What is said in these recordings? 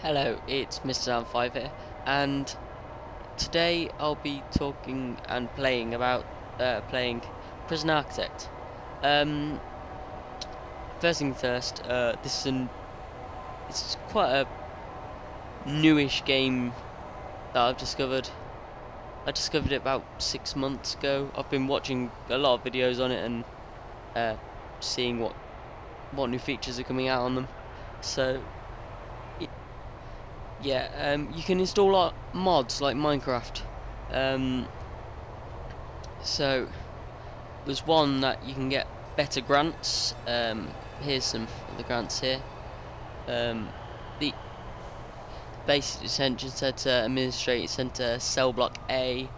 Hello, it's Mr. Zand5 here, and today I'll be talking and playing about uh, playing Prison Architect. Um, first thing first, uh, this is an it's quite a newish game that I've discovered. I discovered it about six months ago. I've been watching a lot of videos on it and uh, seeing what what new features are coming out on them. So yeah, um, you can install mods like Minecraft. Um, so there's one that you can get better grants. Um, here's some of the grants here. Um, the basic detention centre, administrative centre, cell block A,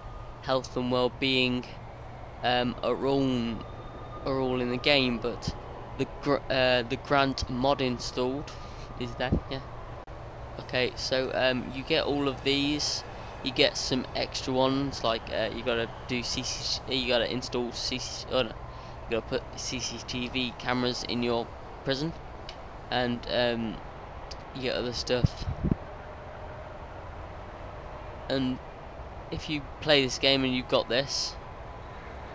health and well-being um, are all are all in the game, but the gr uh, the grant mod installed is that yeah. Okay, so um, you get all of these. You get some extra ones like uh, you gotta do CC. You gotta install CC. Oh no, you gotta put CCTV cameras in your prison, and um, you get other stuff. And if you play this game and you've got this,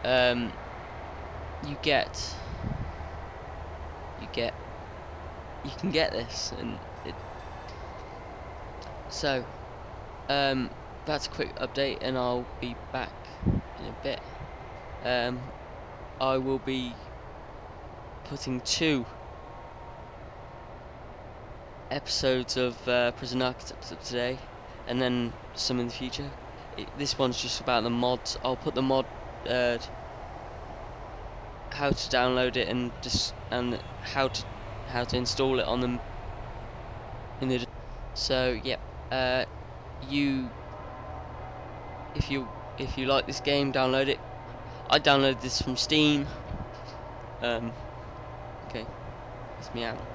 um, you get you get you can get this and it so um that's a quick update and I'll be back in a bit. Um I will be putting two episodes of uh, Prison Architects up today and then some in the future. It, this one's just about the mods. I'll put the mod uh, how to download it and just and how to how to install it on them in the so yeah uh, you if you if you like this game download it. I downloaded this from Steam. Um, okay. That's me out